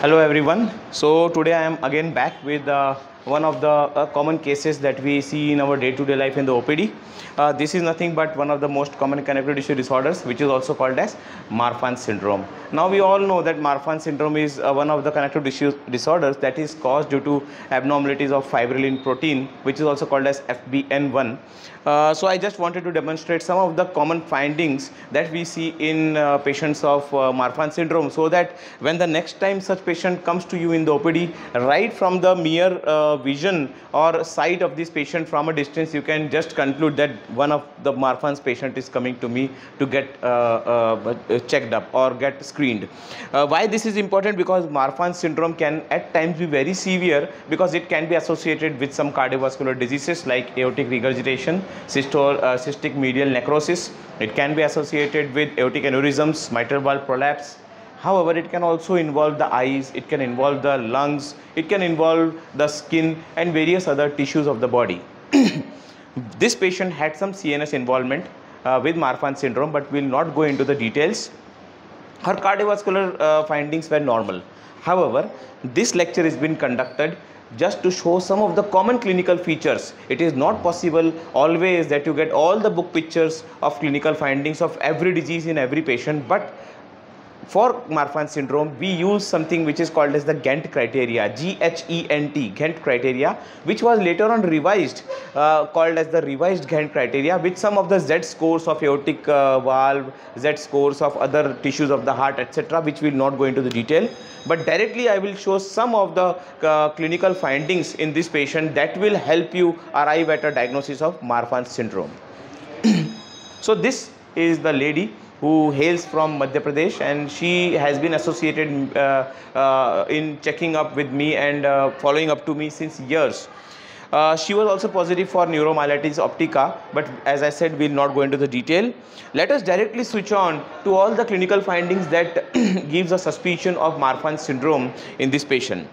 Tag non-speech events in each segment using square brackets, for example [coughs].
Hello everyone. So today I am again back with uh, one of the uh, common cases that we see in our day-to-day life in the OPD. Uh, this is nothing but one of the most common connective tissue disorders which is also called as Marfan syndrome. Now we all know that Marfan syndrome is uh, one of the connective tissue disorders that is caused due to abnormalities of fibrillin protein which is also called as FBN1. Uh, so I just wanted to demonstrate some of the common findings that we see in uh, patients of uh, Marfan syndrome so that when the next time such patient comes to you in the OPD right from the mere uh, vision or sight of this patient from a distance you can just conclude that one of the Marfan's patient is coming to me to get uh, uh, checked up or get screened. Uh, why this is important because Marfan syndrome can at times be very severe because it can be associated with some cardiovascular diseases like aortic regurgitation, uh, cystic medial necrosis. It can be associated with aortic aneurysms, mitral valve prolapse, However, it can also involve the eyes, it can involve the lungs, it can involve the skin and various other tissues of the body. [coughs] this patient had some CNS involvement uh, with Marfan syndrome but we will not go into the details. Her cardiovascular uh, findings were normal. However, this lecture has been conducted just to show some of the common clinical features. It is not possible always that you get all the book pictures of clinical findings of every disease in every patient but for Marfan syndrome, we use something which is called as the Ghent criteria, G-H-E-N-T, Ghent criteria, which was later on revised, uh, called as the revised Ghent criteria, with some of the Z scores of aortic uh, valve, Z scores of other tissues of the heart, etc., which we will not go into the detail. But directly, I will show some of the uh, clinical findings in this patient that will help you arrive at a diagnosis of Marfan syndrome. [clears throat] so this is the lady who hails from Madhya Pradesh and she has been associated uh, uh, in checking up with me and uh, following up to me since years. Uh, she was also positive for neuromyelitis optica but as I said we'll not go into the detail. Let us directly switch on to all the clinical findings that [clears throat] gives a suspicion of Marfan syndrome in this patient.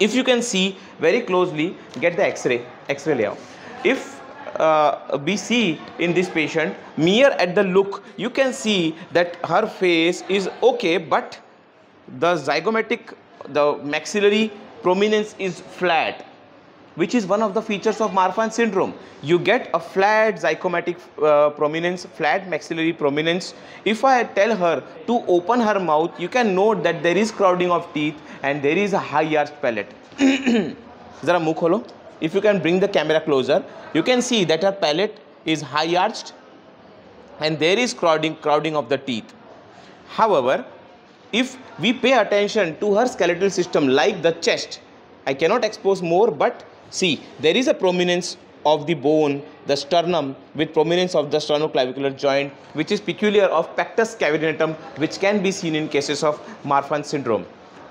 If you can see very closely get the x-ray, x-ray layout. If uh, we see in this patient mere at the look you can see that her face is okay but the zygomatic the maxillary prominence is flat which is one of the features of Marfan syndrome. You get a flat zygomatic uh, prominence, flat maxillary prominence. If I tell her to open her mouth, you can note that there is crowding of teeth and there is a high arched palate. [clears throat] Zara mukh holo if you can bring the camera closer, you can see that her palate is high arched and there is crowding, crowding of the teeth. However, if we pay attention to her skeletal system like the chest, I cannot expose more but see there is a prominence of the bone, the sternum with prominence of the sternoclavicular joint which is peculiar of pectus carinatum which can be seen in cases of Marfan syndrome.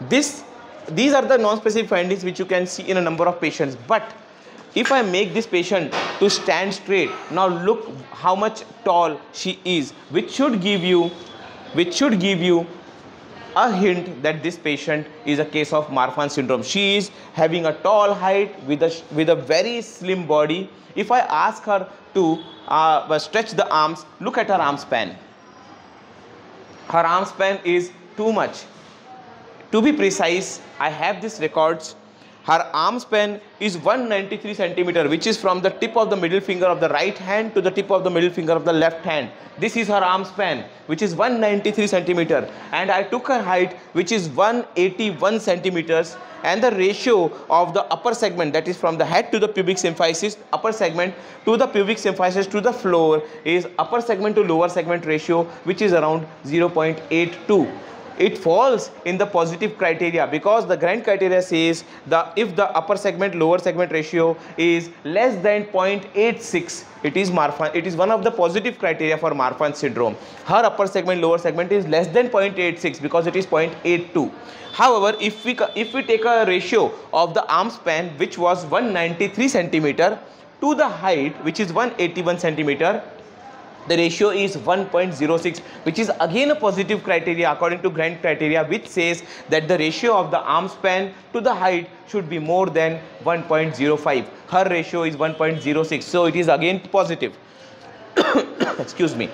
This, these are the non-specific findings which you can see in a number of patients but if I make this patient to stand straight, now look how much tall she is, which should give you, which should give you a hint that this patient is a case of Marfan syndrome. She is having a tall height with a, with a very slim body. If I ask her to uh, stretch the arms, look at her arm span. Her arm span is too much. To be precise, I have these records. Her arm span is 193 centimeter which is from the tip of the middle finger of the right hand to the tip of the middle finger of the left hand. This is her arm span which is 193 centimeter. And I took her height which is 181 centimeters. And the ratio of the upper segment that is from the head to the pubic symphysis upper segment to the pubic symphysis to the floor is upper segment to lower segment ratio which is around 0.82 it falls in the positive criteria because the Ghent criteria says the if the upper segment lower segment ratio is less than 0.86 it is Marfan it is one of the positive criteria for Marfan syndrome. Her upper segment lower segment is less than 0.86 because it is 0.82 however if we if we take a ratio of the arm span which was 193 centimeter to the height which is 181 centimeter the ratio is 1.06 which is again a positive criteria according to Ghent criteria which says that the ratio of the arm span to the height should be more than 1.05 her ratio is 1.06 so it is again positive. [coughs] Excuse me.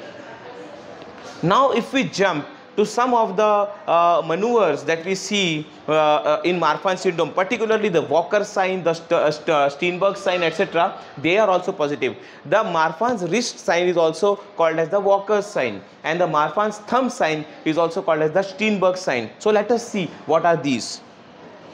Now if we jump to some of the uh, maneuvers that we see uh, uh, in Marfan syndrome, particularly the Walker sign, the St uh, St uh, Steenberg sign, etc. They are also positive. The Marfan's wrist sign is also called as the Walker sign, and the Marfan's thumb sign is also called as the Steenberg sign. So let us see what are these.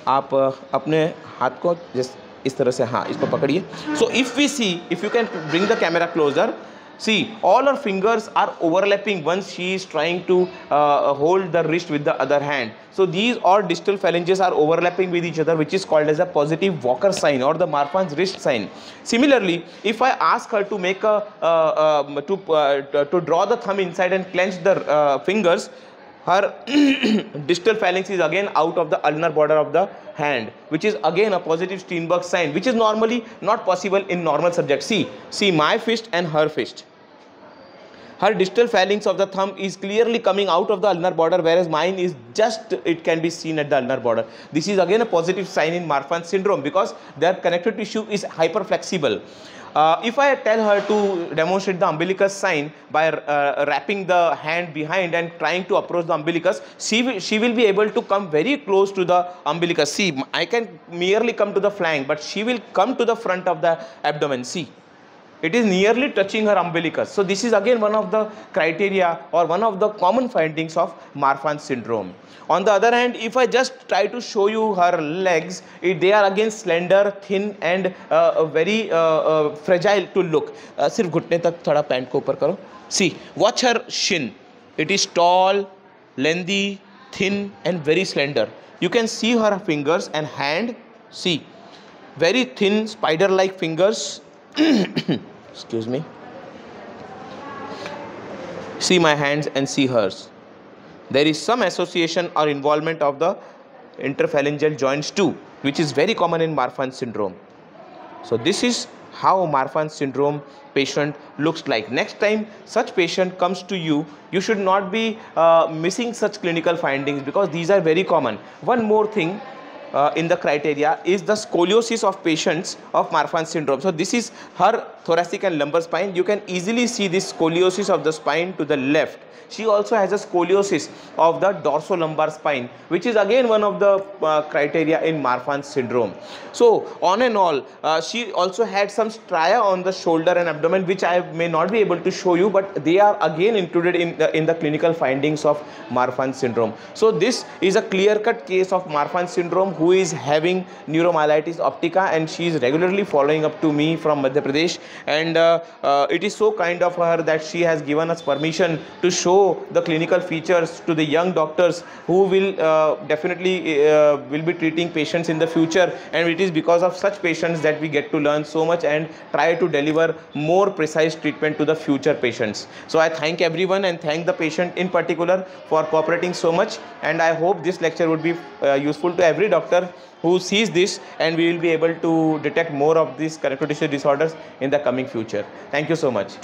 आप अपने हाथ को जिस इस तरह से हाँ इसको पकड़िए so if we see if you can bring the camera closer see all her fingers are overlapping once she is trying to uh, hold the wrist with the other hand. So these all distal phalanges are overlapping with each other which is called as a positive walker sign or the marfan's wrist sign. Similarly if i ask her to make a uh, uh, to uh, to draw the thumb inside and clench the uh, fingers her [clears throat] distal phalanx is again out of the ulnar border of the hand which is again a positive Steinberg sign which is normally not possible in normal subjects. See, see my fist and her fist. Her distal phalanx of the thumb is clearly coming out of the ulnar border whereas mine is just it can be seen at the ulnar border. This is again a positive sign in Marfan syndrome because their connective tissue is hyperflexible. Uh, if I tell her to demonstrate the umbilicus sign by uh, wrapping the hand behind and trying to approach the umbilicus, she will, she will be able to come very close to the umbilicus. See, I can merely come to the flank, but she will come to the front of the abdomen. See it is nearly touching her umbilicus. So this is again one of the criteria or one of the common findings of Marfan syndrome. On the other hand, if I just try to show you her legs, it, they are again slender, thin and uh, very uh, uh, fragile to look. Uh, सिर्फ घुटने तक थोड़ा pant को ऊपर करो. See, watch her shin. It is tall, lengthy, thin and very slender. You can see her fingers and hand. See, very thin spider-like fingers. [clears throat] excuse me see my hands and see hers there is some association or involvement of the interphalangeal joints too which is very common in Marfan syndrome so this is how Marfan syndrome patient looks like. Next time such patient comes to you, you should not be uh, missing such clinical findings because these are very common. One more thing, uh, in the criteria is the scoliosis of patients of Marfan syndrome. So this is her thoracic and lumbar spine. You can easily see this scoliosis of the spine to the left she also has a scoliosis of the dorsolumbar spine which is again one of the uh, criteria in Marfan syndrome. So on and all uh, she also had some stria on the shoulder and abdomen which I may not be able to show you but they are again included in the, in the clinical findings of Marfan syndrome. So this is a clear cut case of Marfan syndrome who is having neuromyelitis optica and she is regularly following up to me from Madhya Pradesh. And uh, uh it is so kind of her that she has given us permission to show the clinical features to the young doctors who will uh, definitely uh, will be treating patients in the future. And it is because of such patients that we get to learn so much and try to deliver more precise treatment to the future patients. So I thank everyone and thank the patient in particular for cooperating so much. And I hope this lecture would be uh, useful to every doctor who sees this and we will be able to detect more of these connective tissue disorders in the coming future. Thank you so much.